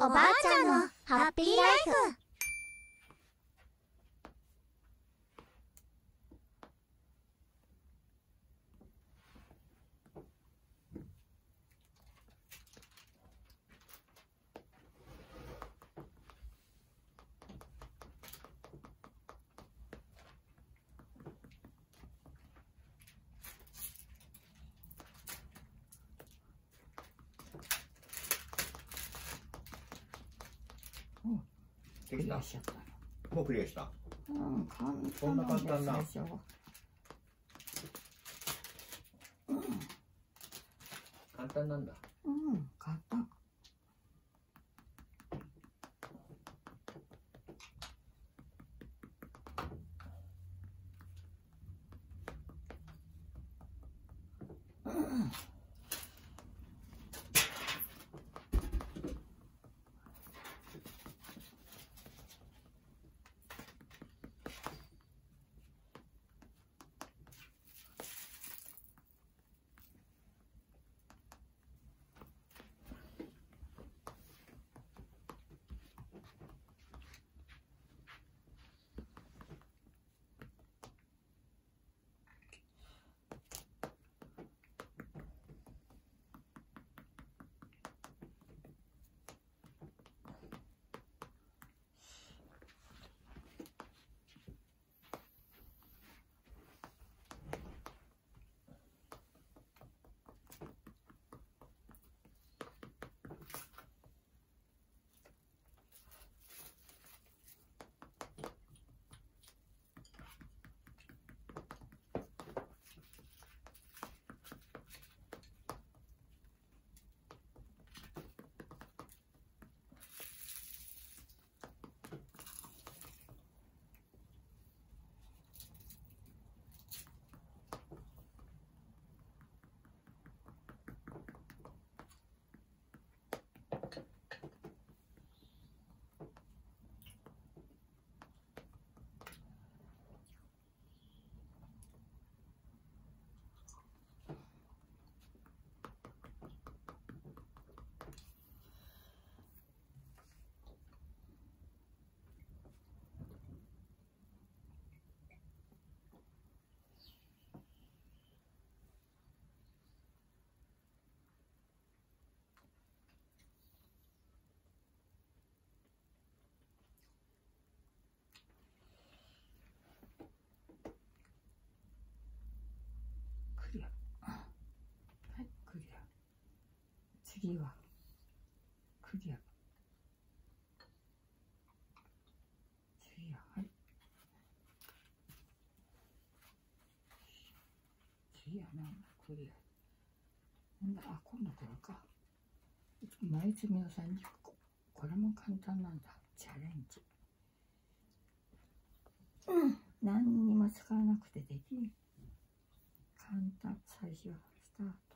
おばあちゃんのハッピーライフできたクリアしちゃったのもうクリアした。うん簡そんな単なんだ簡単な簡単なんだ。うん簡単次はクリア。次ははい。次はなんだクリア。なんだあ今度これか。前積みを30個。これも簡単なんだ。チャレンジ。うん。何にも使わなくてできる簡単。最初はスタート。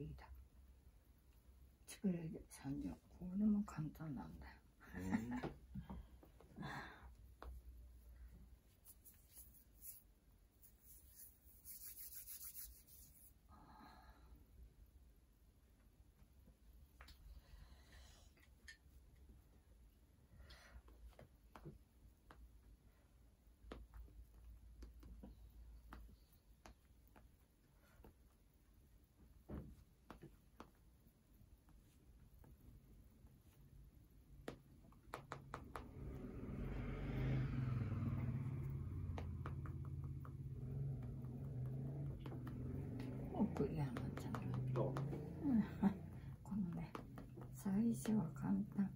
リーだ作れる産業これも簡単なんだよ。もうクリアになっちゃう。ど このね最初は簡単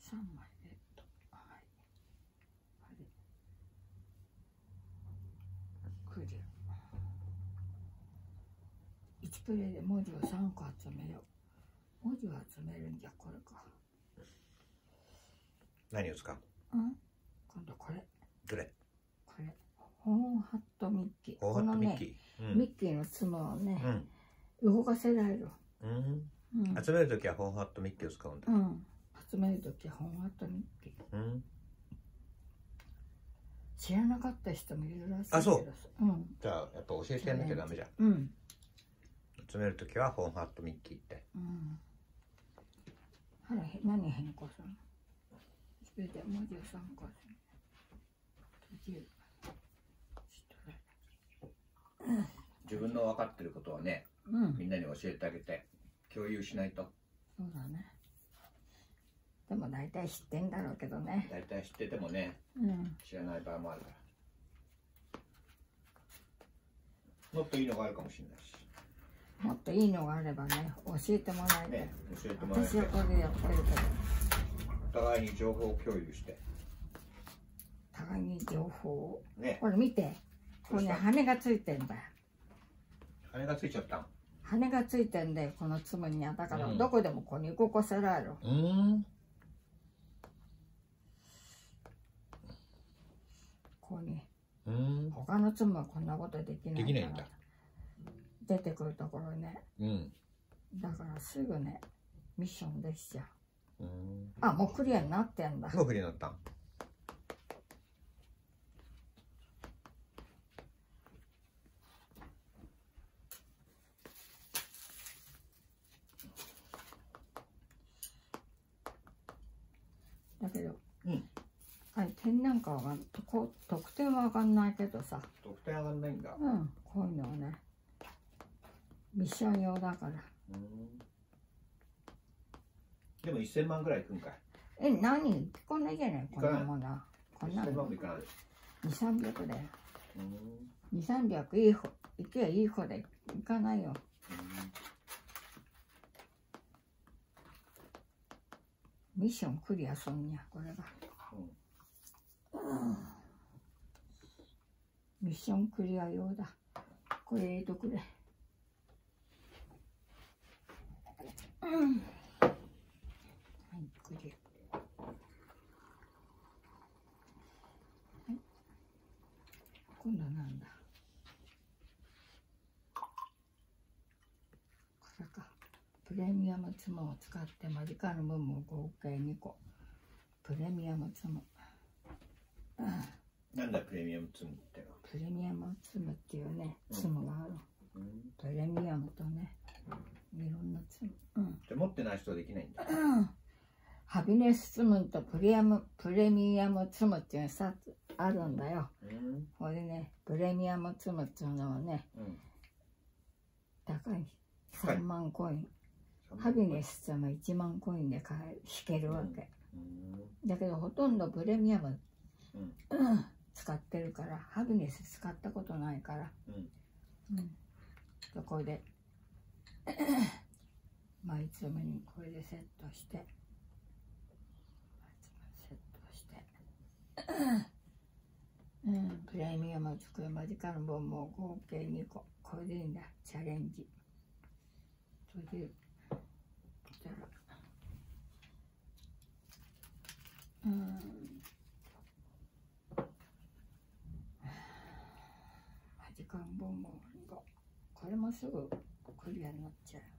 3枚えっとはい。あれ9円1プレイで文字を3個集めよう。文字を集めるんじゃこれか。何を使う？うん？今度これ。どれ？これ。ホーンハットミッキー。このねミッキー、ミッキーの角をね、うん、動かせないの。うん。うん、集めるときはホーンハットミッキーを使うんだ。うん、集めるときはホーンハットミッキー。うん。知らなかった人もいるらしいあそう。うん。じゃあやっぱ教えてやんなきゃダメじゃん。うん。集めるときはホーンハットミッキーって。うん。あらへ何変更するの？それで文字を参加する閉じるしたら自分の分かってることはねうんみんなに教えてあげて共有しないと。そうだね。でも大体知ってんだろうけどね。大体知っててもねうん。知らない場合もあるから。もっといいのがあるかもしれないし。もっといいのがあればね教えてもらいたい、ね教えてもらえて私はこれでやってるけど。お互いに情報共有して。互いに情報を。ね。これ見て。ここに羽がついてんだよ。羽がついちゃったん？羽がついてんでこのつむには。だからうん。どこでもここに動かせられる、うん。ここに。うん。他のつむはこんなことできないできないんだ。出てくるところね。うん。だからすぐねミッションできちゃう。うん。あもうクリアになってんだ。もう振りになっただけど、うん。あれ何点なんかわかんこう得点はわかんないけどさ。得点上がんないんだ。うんこういうのはね。ミッション用だから。うん。でも1000万ぐらいいくんかい。え何？こんないけない？こんなもんだこんな1000万のもいかない。2300だようん。2300いい方。行けばいい方で。行かないよミッションクリアすんにゃこれが、うんミッションクリア用だ。これ入れとくれ。うんはいクリア。はい。今度はなんだこれかプレミアムツムを使ってマジカルムームを合計2個プレミアムツム、うん。なんだプレミアムツムってプレミアムツムっていうねうん。ツムがある、うんプレミアムとねいろんなツムうん。じゃあ持ってない人はできないんだ。うん。ハビネスツムとプレミアムプレミアムツムっていうの2つあるんだよ。うん。これねプレミアムツムっていうのはねうん。高い。高い。3万コインハビネスツム1万コインで買え引けるわけ、うん。だけどほとんどプレミアム、うん。うん使ってるからハビネス使ったことないから、うん。うん、そこで 毎つ目にこれでセットしてセットして、うん、プレミアムを作るマジカルボンも合計2個。これでいいんだ。チャレンジ。それでそしたらうん。時間ボンボンもこれもすぐクリアになっちゃう。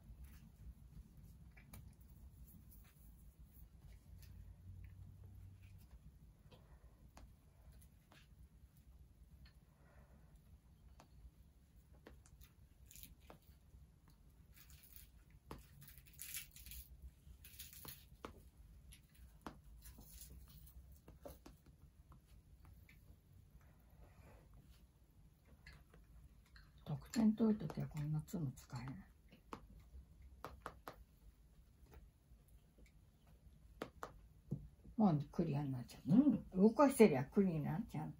得点取るときはこんなツム使えないもうクリアになっちゃう。うん。動かしてりゃクリアになっちゃう。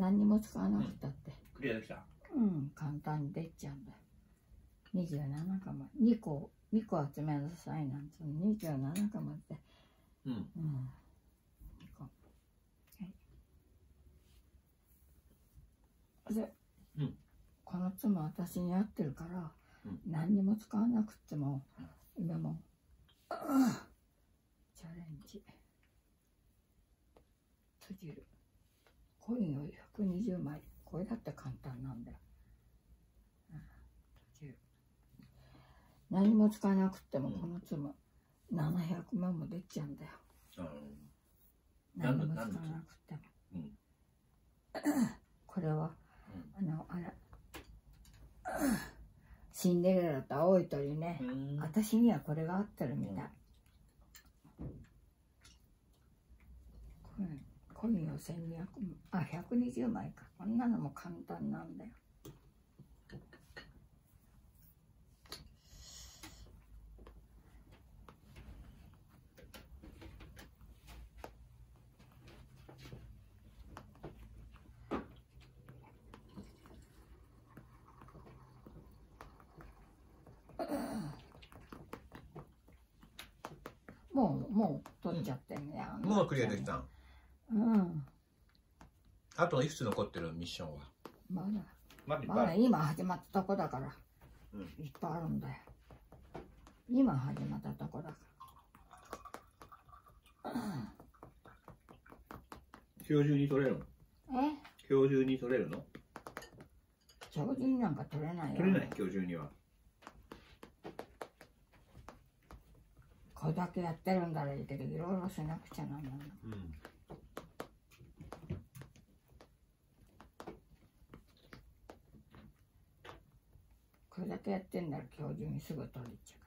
何にも使わなくたって。クリアできた？うん簡単にできちゃうんだよ27かま2個2個集めなさいなんつうの。27かまでうん。うん。2個。はい。で、うん。この妻私に合ってるから、うん。何にも使わなくっても今も、チャレンジ。閉じるコインを120枚これだって簡単なんだよ、何も使わなくってもこの積む700万もできちゃうんだよ。うん何も使わなくっても、うん。こ れは、うん。あのあら シンデレラと青い鳥ね、うん。私にはこれが合ってるみたい、コインコインを1200あ120枚か。こんなのも簡単なんだよ。もうもう取っちゃってんね、もうクリアできた。んうん。あといくつ残ってるミッションは？まだ。まだいっまだ今始まったとこだから、うん。いっぱいあるんだよ。今始まったとこだか 今日中に取れるの？らえ？今日中に取れるの？上手になんか取れないよ。取れない？今日中には。これだけやってるんだらいいけどいろいろしなくちゃなんないの。うんこれだけやってんだら今日中にすぐ取れちゃう。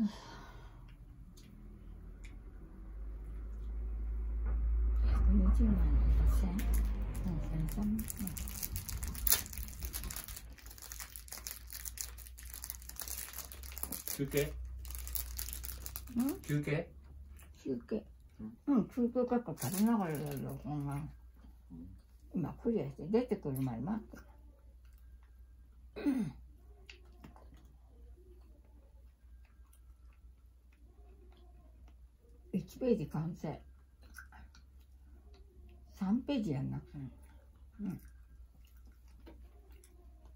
120万の1000うん1300万休憩？うん？休憩？休憩。うん。休憩結構食べながらやるよこんなの今クリアして出てくるまで待って1ページ完成。3ページやんな。くてもうん。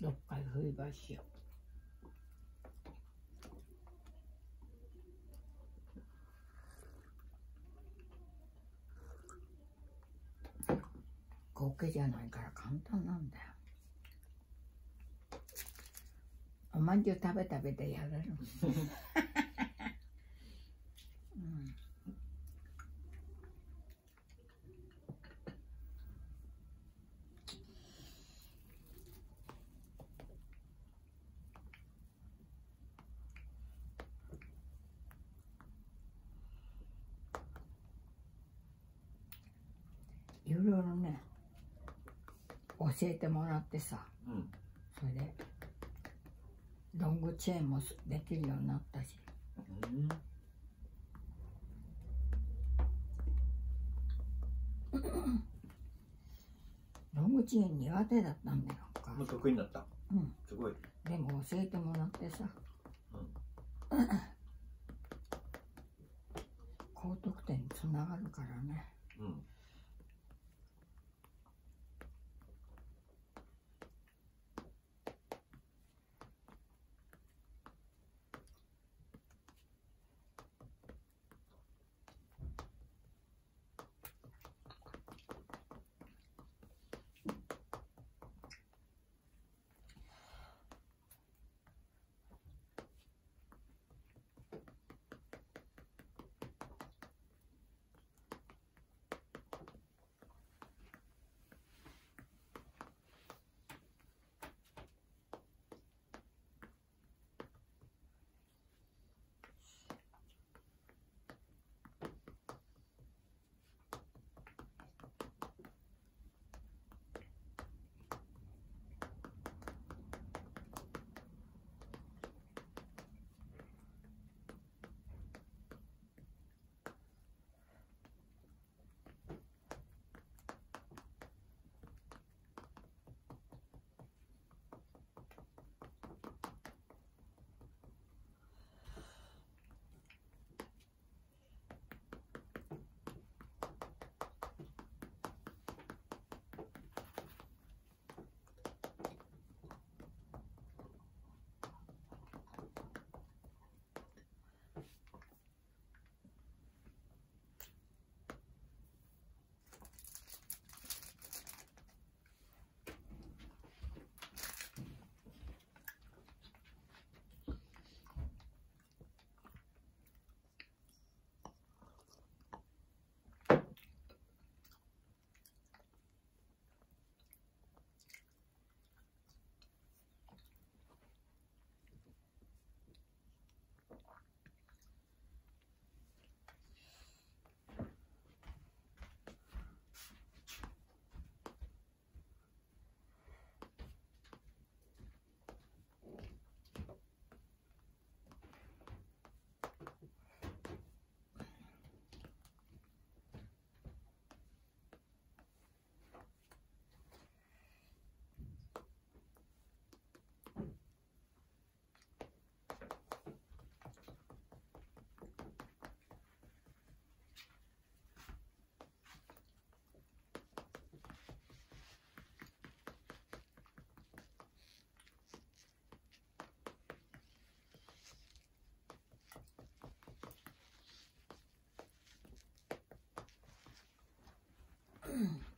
6回冬場しよう。合計じゃないから簡単なんだよ。おまんじゅう食べ食べてやれる うんいろいろね教えてもらってさ。うん。それでロングチェーンもできるようになったし。うん。ロングチェーン苦手だったんだよもう得意になった。うん。すごい。でも教えてもらってさ、高得点につながるからね。うん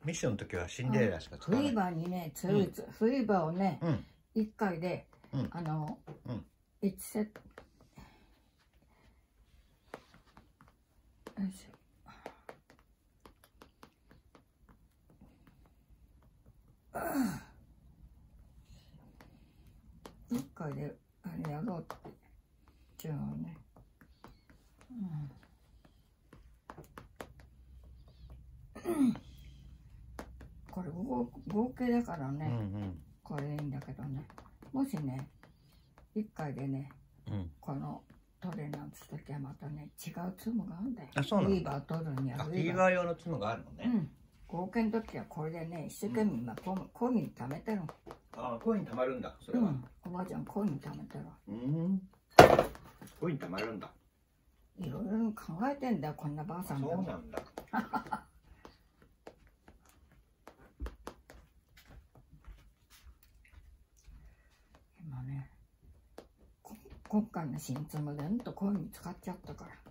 ミッションの時はシンデレラしか使わない。フィーバーにねツーツ、フィーバーをねうん。1回で、うん。あの、うん。1セットよいしょ一回であれやろうって違うね、うん、これ合合計だからね、うんうんこれいいんだけどねもしね一回でねうんこの取れなんつ時はまたね違うツムがあるんだ。よあそうなんだ。フィーバー取るにはあフィーバー。用のツムがあるのね、うん。合計の時はこれでね一生懸命今ココイン貯めてるのああコイン貯まるんだそれは。うん。おばあちゃんコイン貯めてるうん。コイン貯まるんだ。いろいろ考えてんだよこんなばあさんそうなんだ。今ねこ今回の新ツムでんとコイン使っちゃったから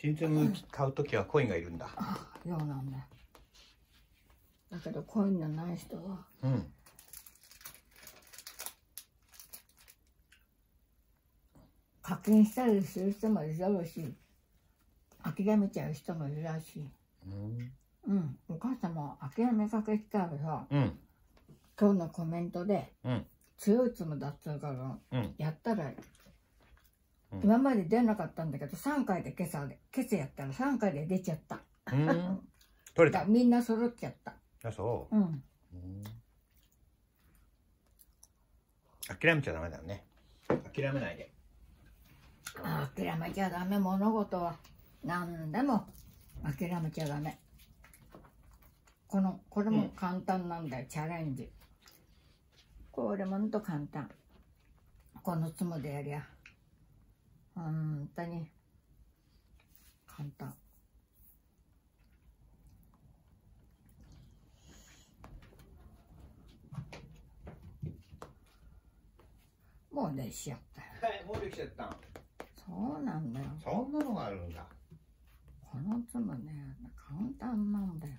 新ツム買う時はコインがいるんだ。ああようなんだ。よだけどコインのない人は。うん。課金したりする人もいるし諦めちゃう人もいるらしい。うん。うん。お母さんも諦めかけてたらさうん。今日のコメントでうん。強いつもだったからうん。やったら、うん今まで出なかったんだけど3回で今朝で今朝やったら3回で出ちゃった。うん。取れた。だみんな揃っちゃった。あそう。うん。うん。諦めちゃダメだよね。諦めないで。諦めちゃダメ物事は。何でも。諦めちゃダメ。このこれも簡単なんだよ、チャレンジ。これもほんと簡単。このつもでやりゃ本当に。簡単。もうでしちゃったよ。はいもうできちゃった。んそうなんだよ。そんなのがあるんだ。このつもね簡単なんだよ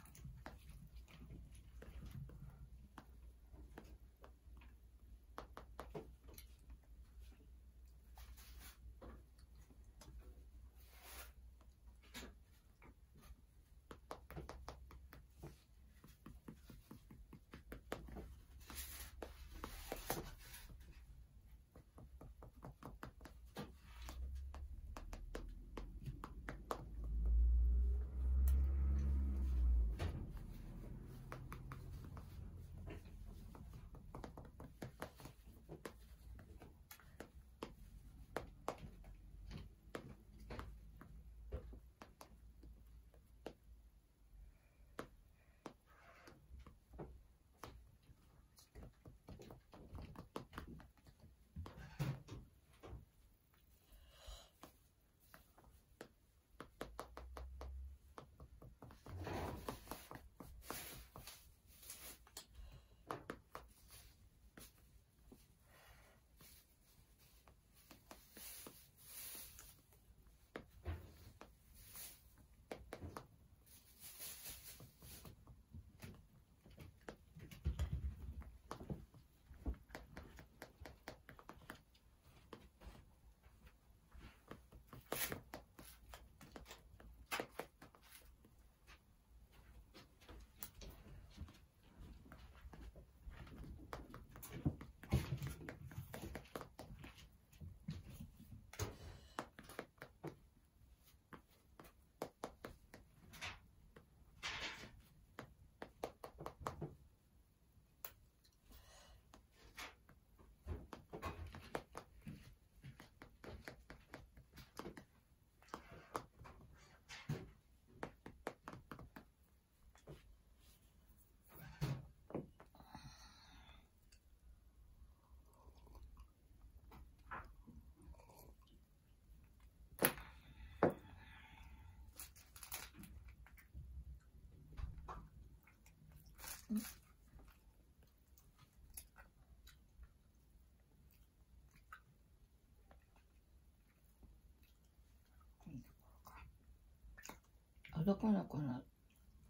男の子の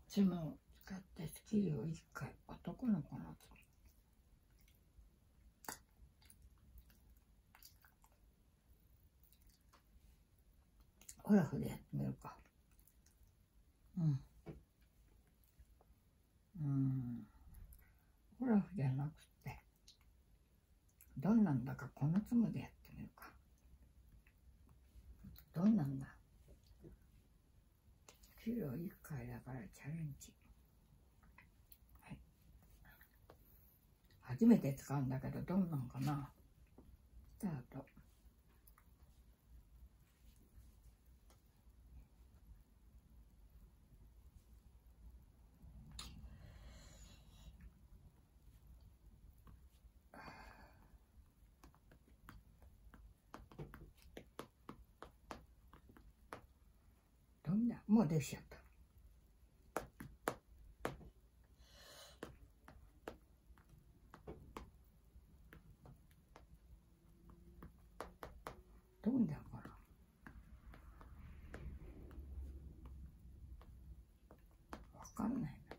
爪を使ってスキルを一回男の子の爪オラフでやってみるかうんうんオラフじゃなくてどんなんだかこのつむでやってみるかどんなんだキロ1回だからチャレンジ。はい。初めて使うんだけどどんなんかな。スタート。どんなもうできちゃったどんだからわかんないな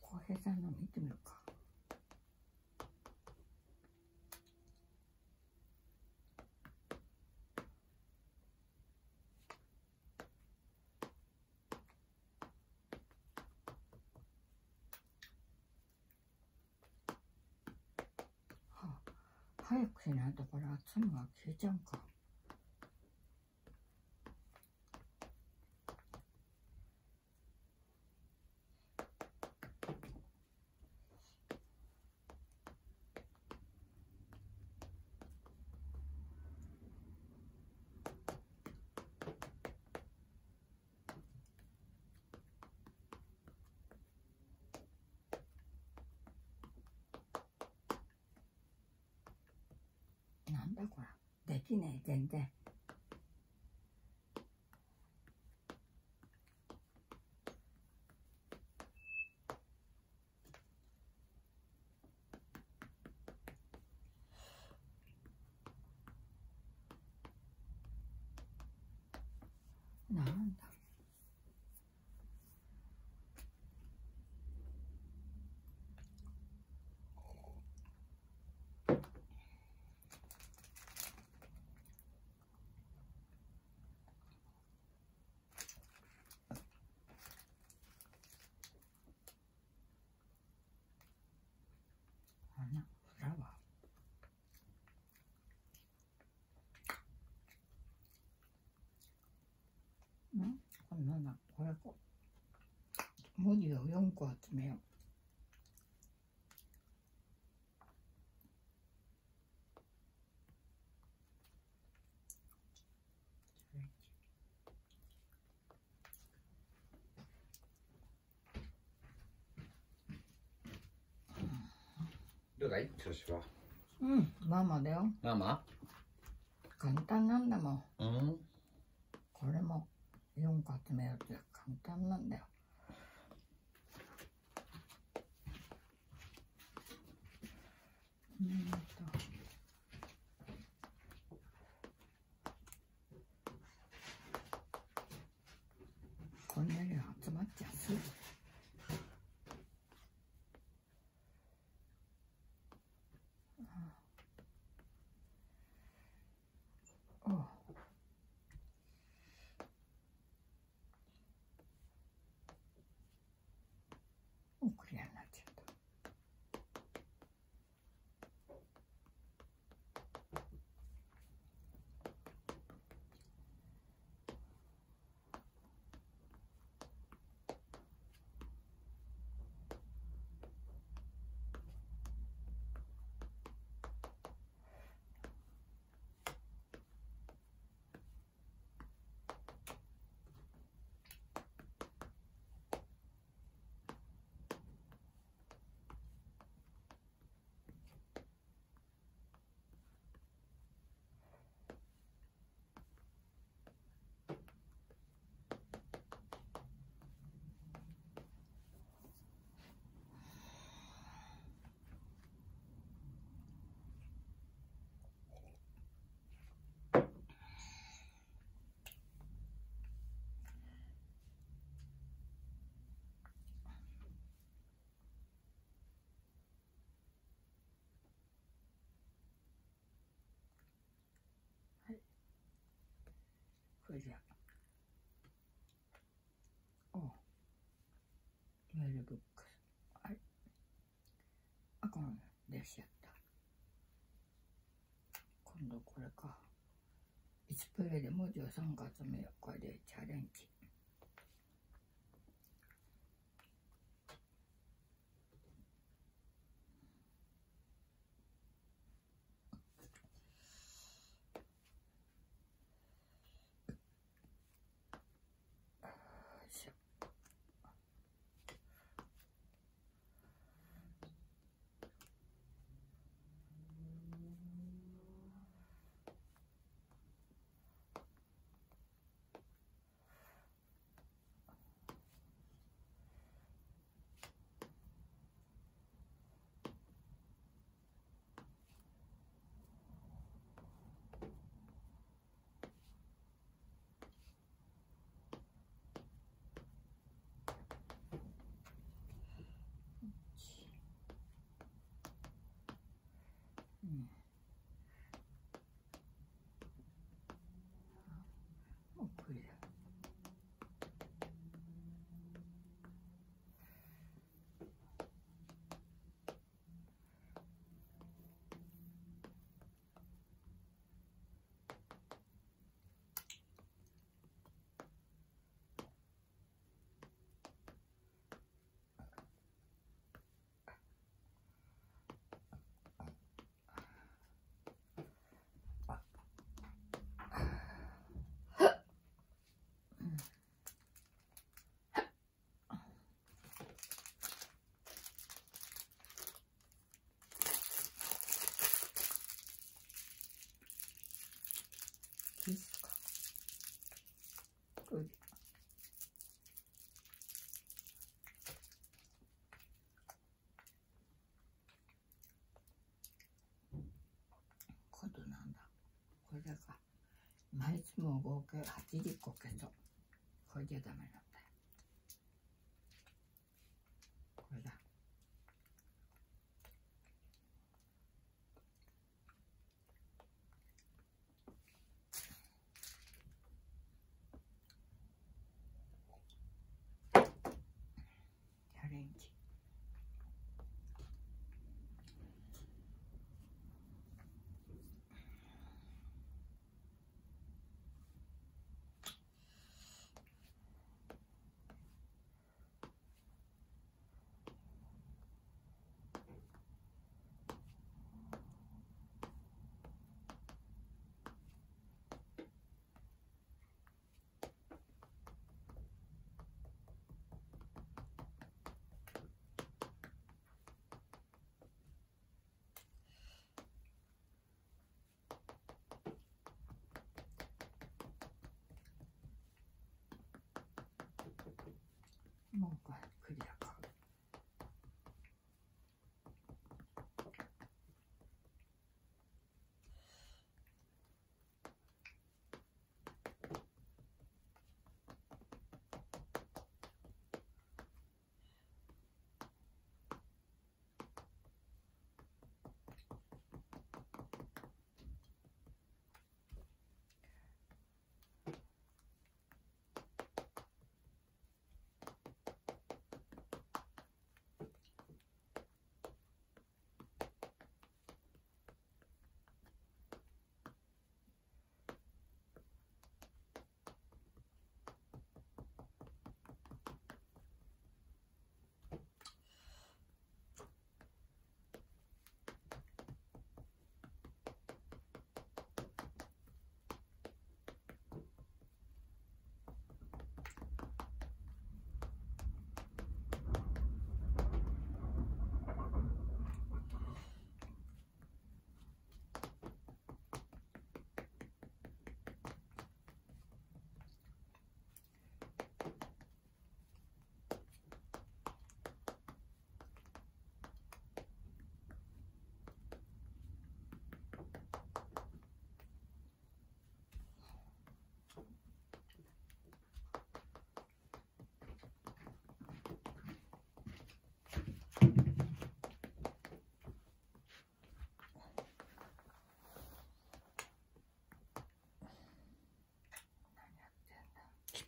小平さんの見てみるかはあ早くしないとサムが消えちゃうかなんだこれできねえ全然なんだ花フラワーん？こんなな。これこ文字を4個集めようどうだい調子は。うんママだよ。ママ？簡単なんだもん。うん。これも4個集めようって簡単なんだよ。うーんとれじゃおメールブックス。はい。あこのでしやった。今度これか。1プレイで文字を3個集めようこれでチャレンジ。ことなんだ。これか毎日も合計80個消そうこれじゃダメなんだよこれだ。 한번 그려.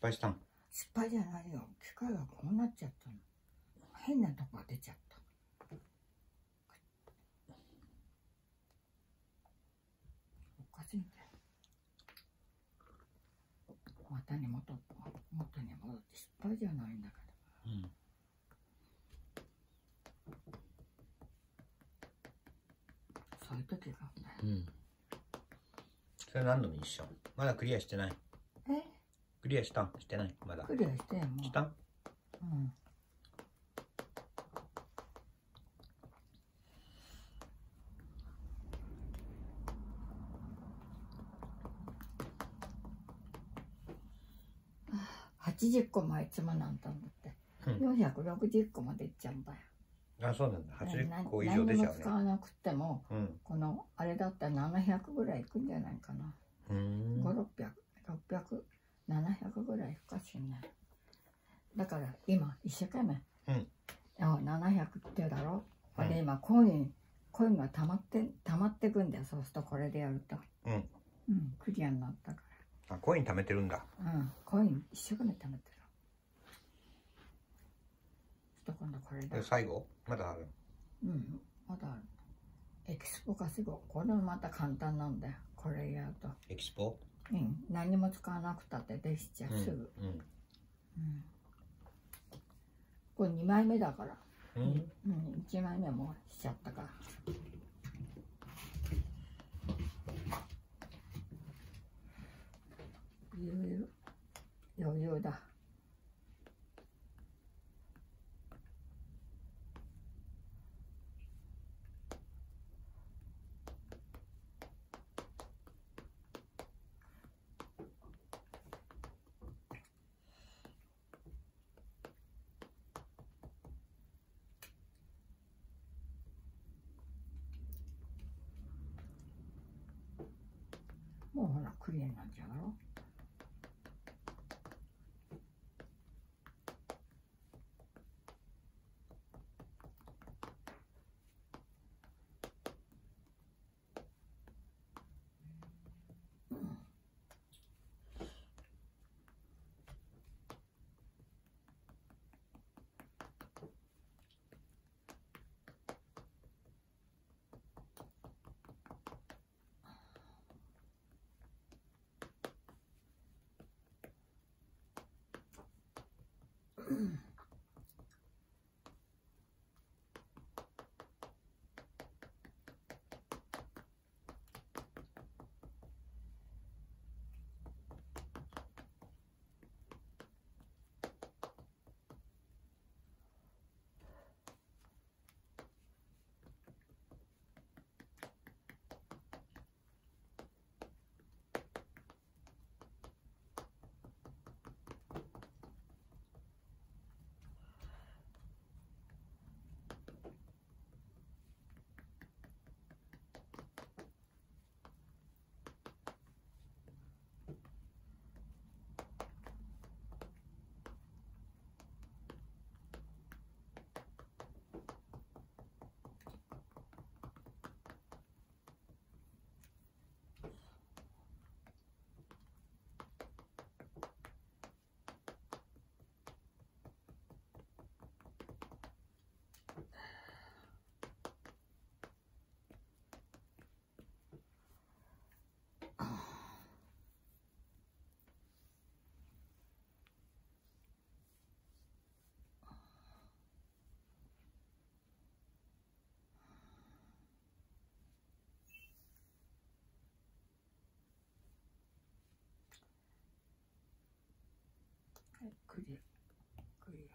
敗したん失敗じゃないよ。機械がこうなっちゃったの。変なとこが出ちゃった。おかしいんだよ元に戻って元に戻って失敗じゃないんだけどうん。そういう時があるんだよ。うん。それ何度も一緒。まだクリアしてない。えクリアしたん？してない？まだ。クリアしてんもした？ん。うん80個もいつもなんだって、うん、460個までいっちゃうんだよあそうなんだ。80個以上出ちゃうね。使わなくても、うん、このあれだったら700ぐらいいくんじゃないかな。56しんないだから今一生懸命、うん。あ700ってだろ？これうん。今コインコインが溜まって溜まってくんだよ。そうするとこれでやると。うん。うん。クリアになったかあコイン貯めてるんだ。らうん。コイン一生懸命溜めてる。ちょっと今度これだで最後？まだある。うん。まだある。エキスポ稼ごこれもまた簡単なんだよ。これやると。エキスポ？うん何も使わなくたってできちゃううんすぐ、うん。うん。これ2枚目だから。うんうん、1枚目もしちゃったか。ら余裕？余裕だもうほらクリアになっちゃうだろ？Mm-hmm. クリアクリア。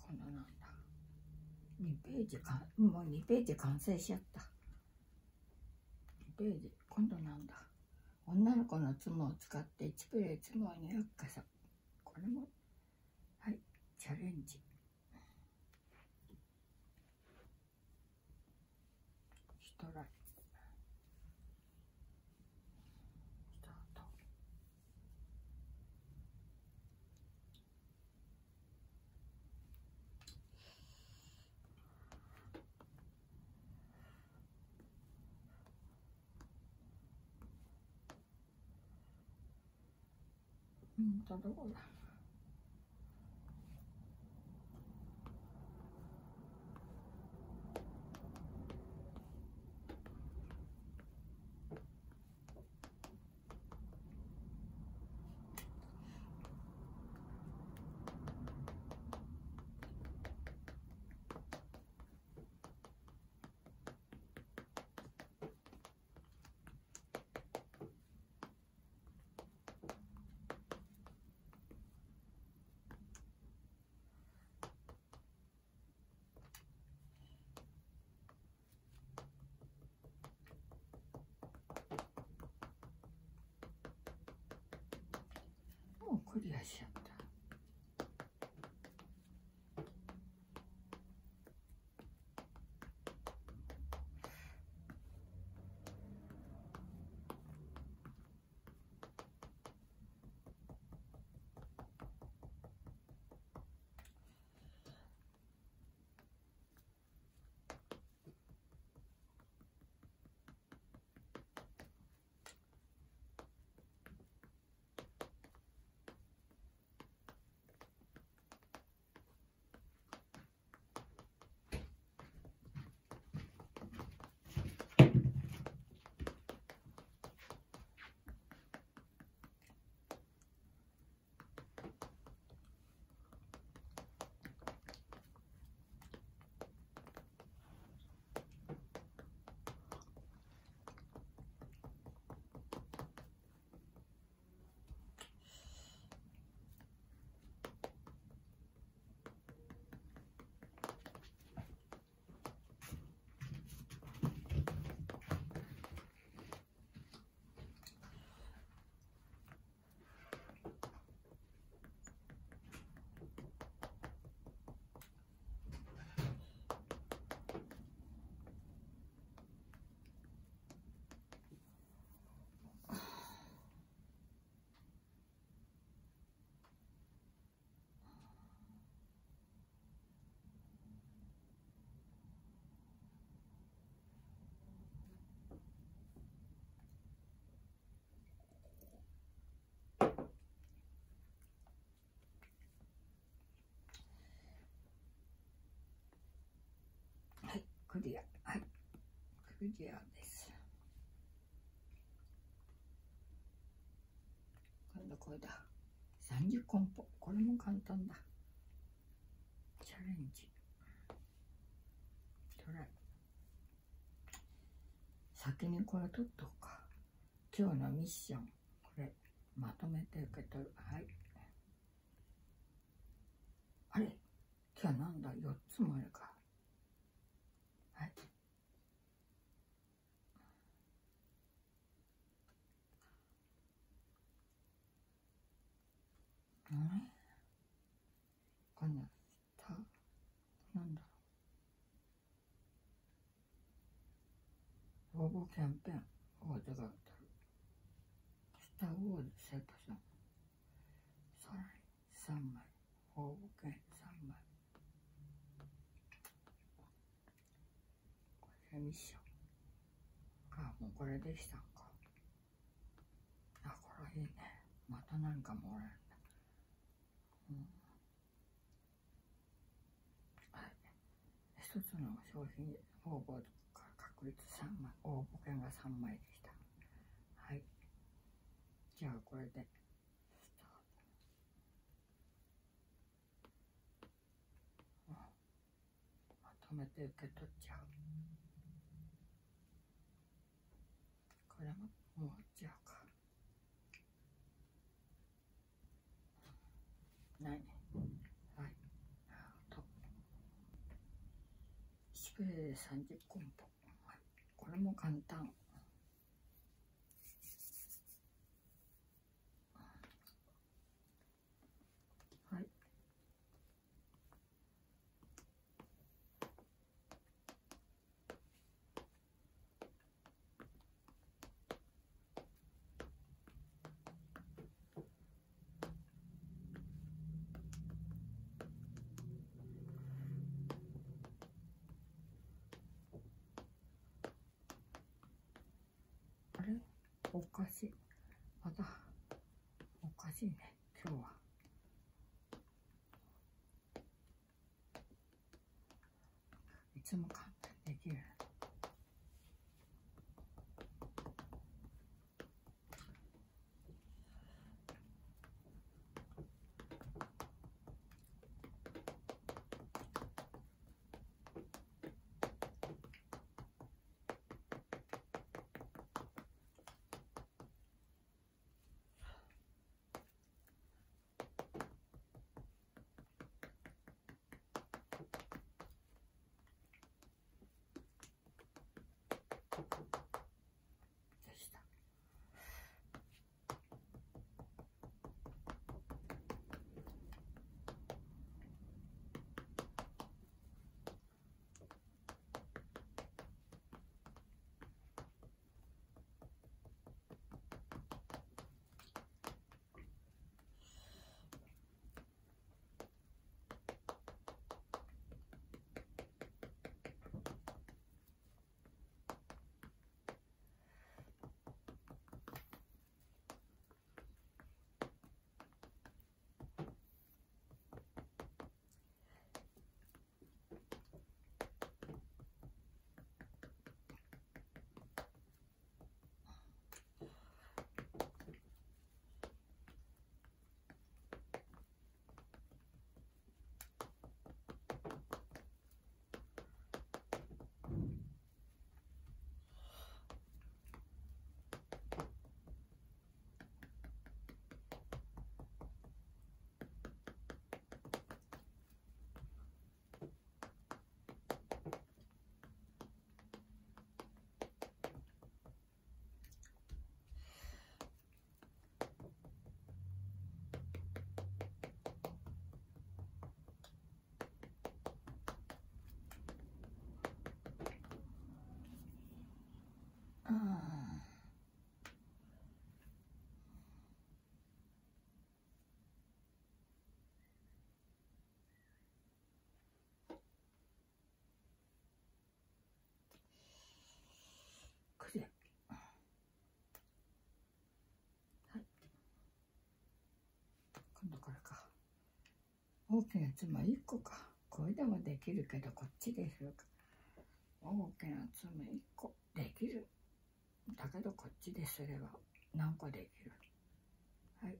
今度なんだ。2ページか。もう2ページ完成しちゃった。2ページ。今度なんだ。女の子のツモを使って1ページツモを入力かさ。これも。はい。チャレンジ。ストライスタートうんとどこクリア。はい。クリアです。今度これだ。30コンポ。これも簡単だ。チャレンジ。トライ。先にこれ取っとくか。今日のミッション。これまとめて受け取る。はい。あれ？今日なんだ？4つもあるかはいあれこんなたなんだろう応募キャンペーン。応募が当たるスター・ウォーズセクションさらに3枚。応募券3枚。これミッション。あもうこれでしたんか。あこれいいね。また何かもらえるんだうん。はい。一つの商品応募から確率3枚応募券が3枚でした。はい。じゃあこれで。スタート。まとめて受け取っちゃう。これももうじゃあか。ないね。はい。あとスプレーで30コンポ、はい、これも簡単はいあれおかしい。またおかしいね。今日は。いつも簡大きなつま1個か。これでもできるけどこっちでするか大きな爪1個。できる。だけどこっちですれば何個できるはい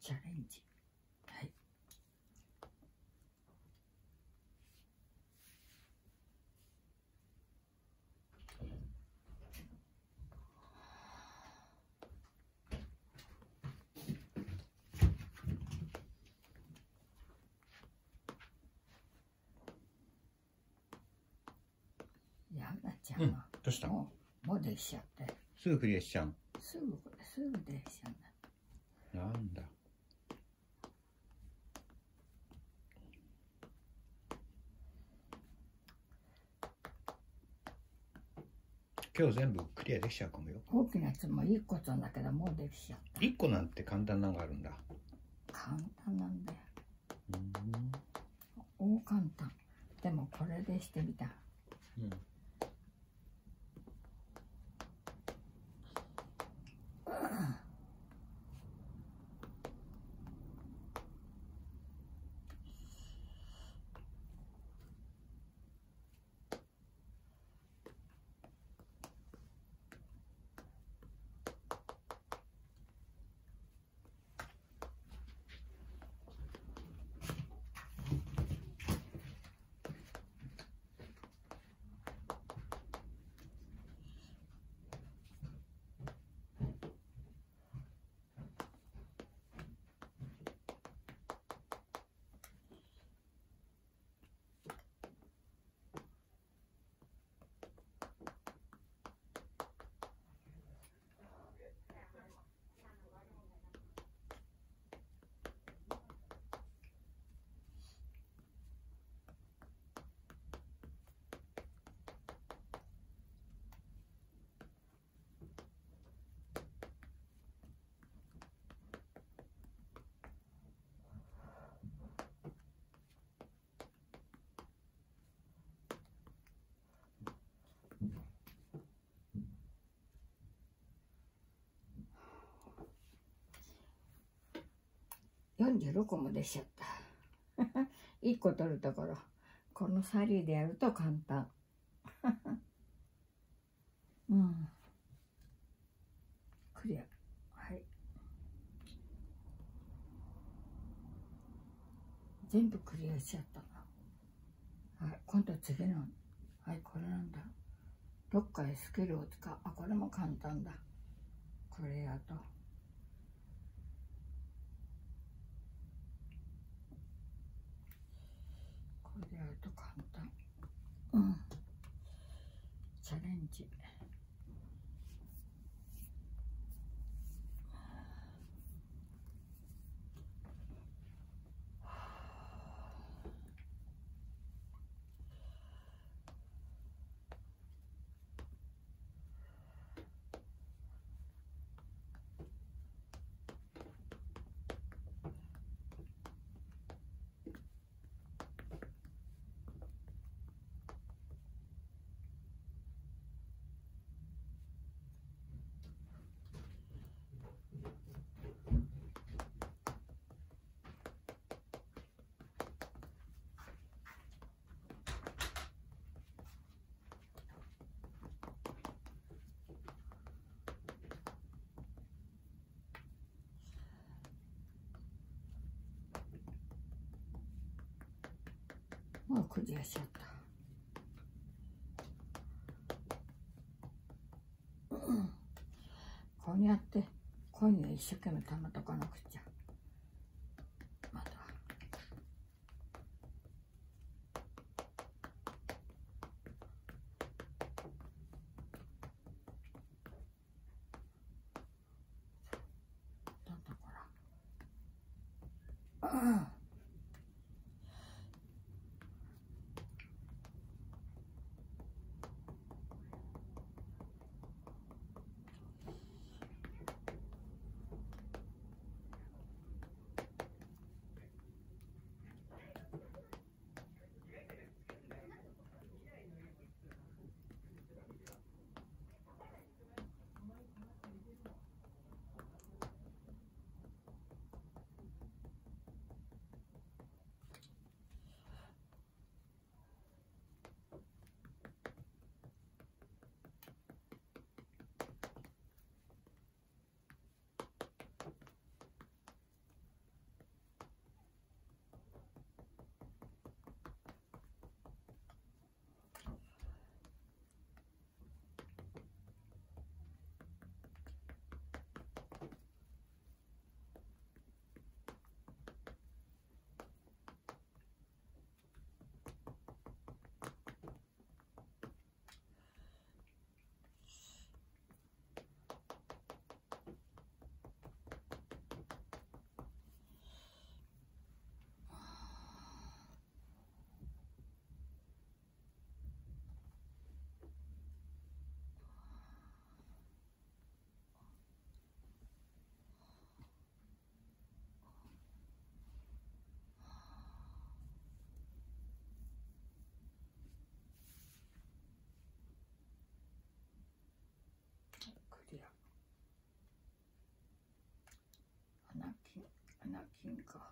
チャレンジはいやだちゃんうん。は、どうしたの？もうもうできちゃって。すぐクリアしちゃうすぐすぐできちゃうんだなんだ？今日全部クリアできちゃうかもよ。大きなやつも1個なんだけどもうできちゃった。1個なんて簡単なのがあるんだ。簡単なんだよ。うん。大簡単。でもこれでしてみた。うん46個も出しちゃった。1個取るところこのサリーでやると簡単。うん。クリア。はい。全部クリアしちゃったな。はい。今度は次の。はいこれなんだ。どっかへスキルを使う。あこれも簡単だ。これやとこれやると簡単うん。チャレンジこうやってこういうの一生懸命貯めとかなくちゃ。アナキンか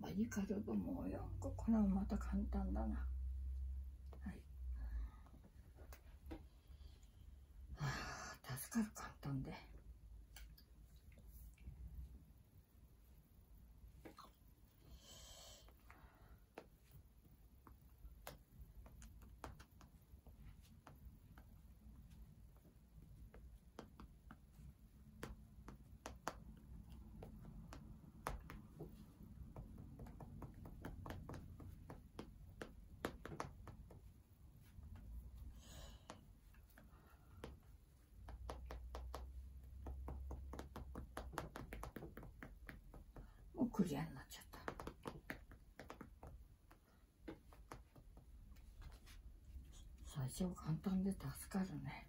マジカル部門4個これはまた簡単だな。超簡単で助かるね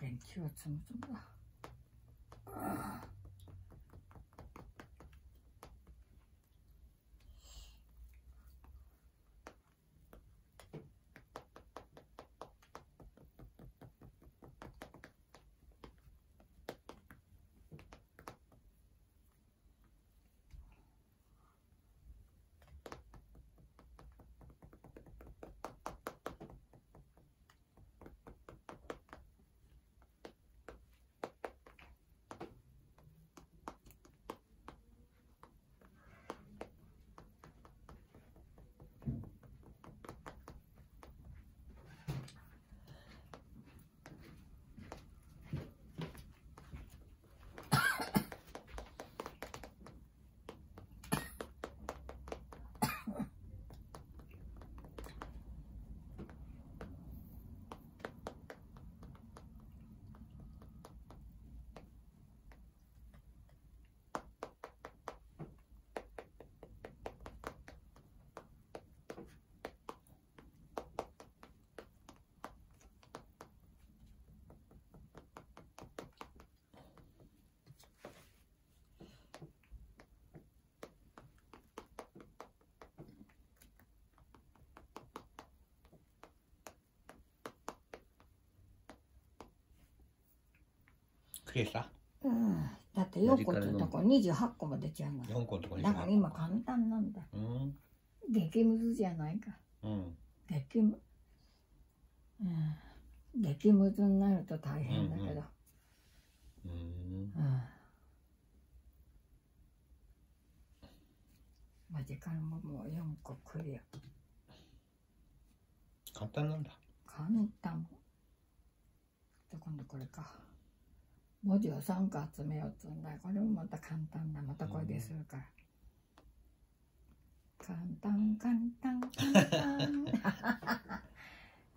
電気はつむつむだ。クリアした？うん。だって4個ってとこ28個も出ちゃうんだ ?4 個のとこに。だから今簡単なんだ。うん。激ムズじゃないか。うん。激ムうん。激ムズになると大変だけど、うん。うん。マジカルももう4個クリア。簡単なんだ。簡単。で今度これか文字を3個集めようっつうんだよ。これもまた簡単だ。またこれでするから、簡単簡単簡単。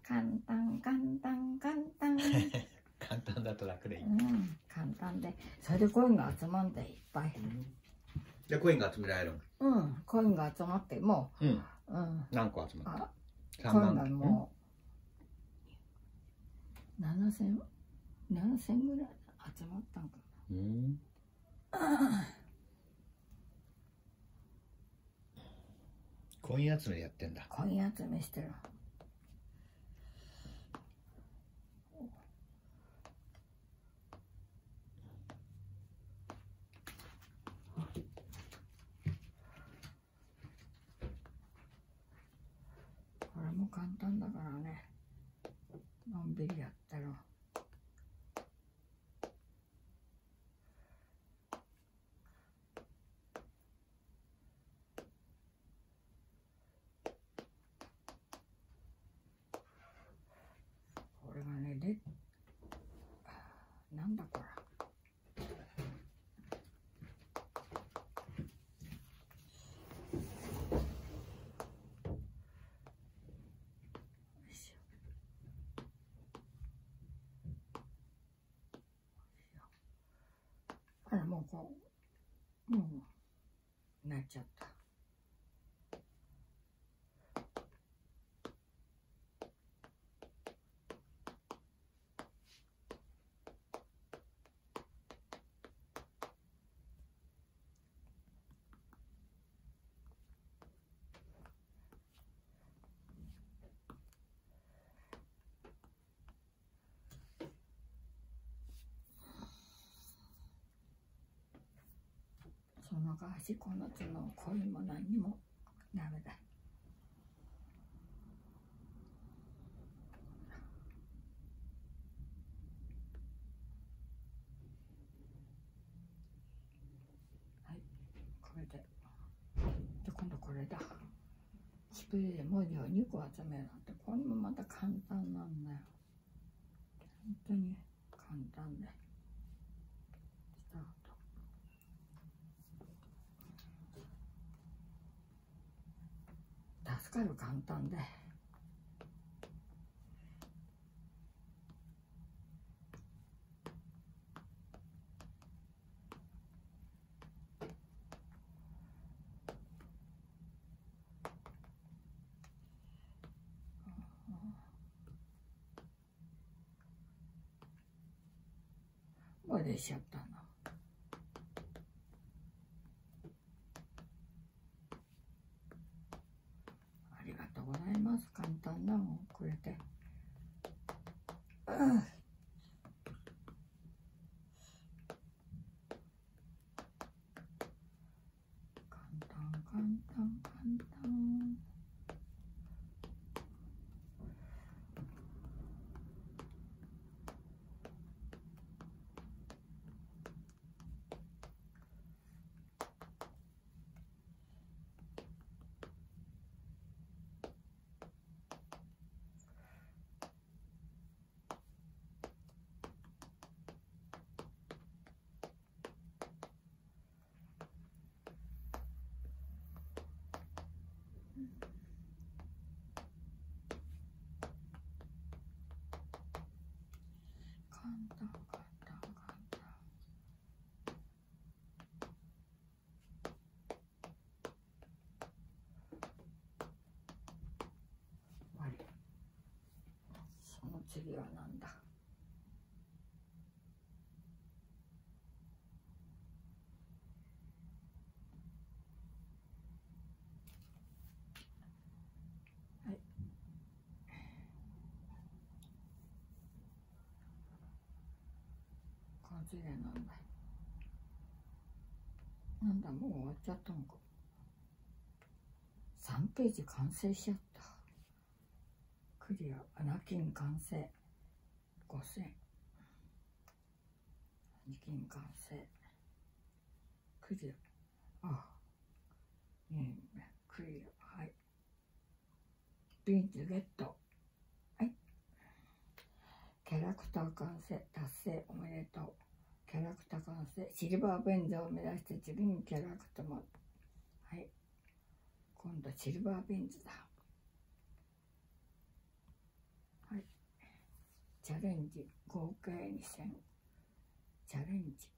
簡単簡単簡単。簡単だと楽でいい。うん簡単で。それでコインが集まんでいっぱい。でコインが集められるうんコインが集まってもう。ん。ううん。何個集まっあたコインがもう7000 7000ぐらい？集まったんかうん。コイン集めやってんだ。コイン集めしてるこれも簡単だからね。のんびりやってるこれがねでなんだこれよいしょあらもうこうもうなっちゃったその端このつの恋も何にもダメだはいこれで。で今度これだ。スプレーで文字を2個集めるなんてこれもまた簡単なんだよ。本当に簡単でス使えば簡単で。これでしちゃったな。う ん簡単簡単簡単簡単簡単簡単終わりその次は何だ。はい。次は何だ。なんだ。もう終わっちゃったのか。3ページ完成しちゃった。クリアアナキン完成。5000アナキン完成。クリアあ。ねえクリアはい。ピンズゲット。はい。キャラクター完成達成おめでとう。キャラクター完成。シルバーピンズを目指して次にキャラクターも。はい。今度シルバーピンズだはいチャレンジ合計2000チャレンジ。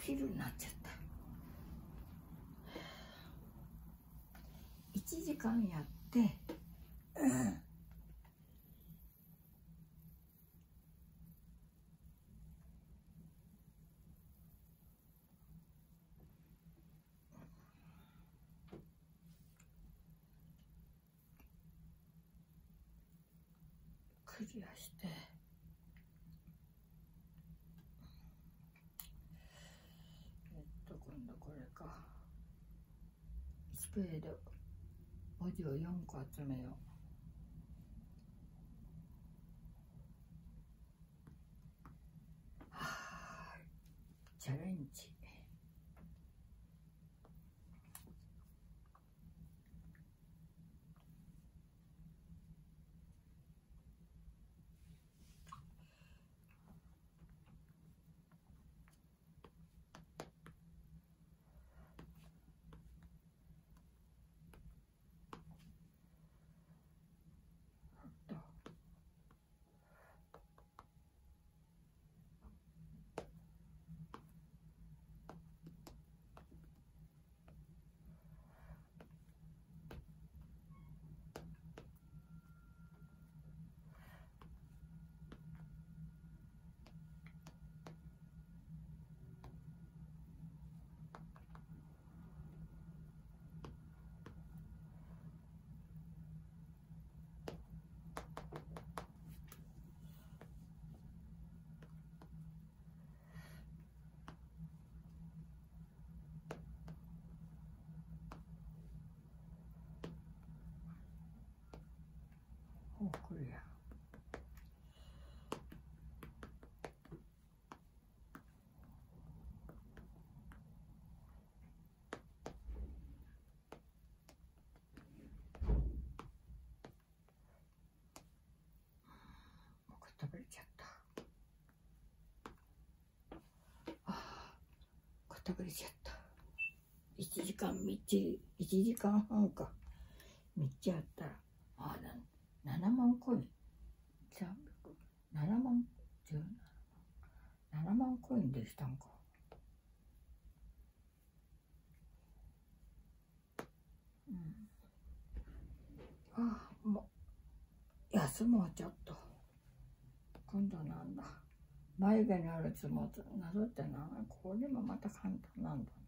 昼になっちゃった。1時間やって、うんクリアしてえっと今度これか1ページ文字を4個集めよう。おクリアもう食べれちゃった。ああ食べれちゃった。1時間みっちり1時間半か。みっちりあった。万コイン。300 7万17万7万コインできたんか。うん。ああもう休もうちょっと。今度なんだ。眉毛にあるつもなぞってな。これもまた簡単なんだな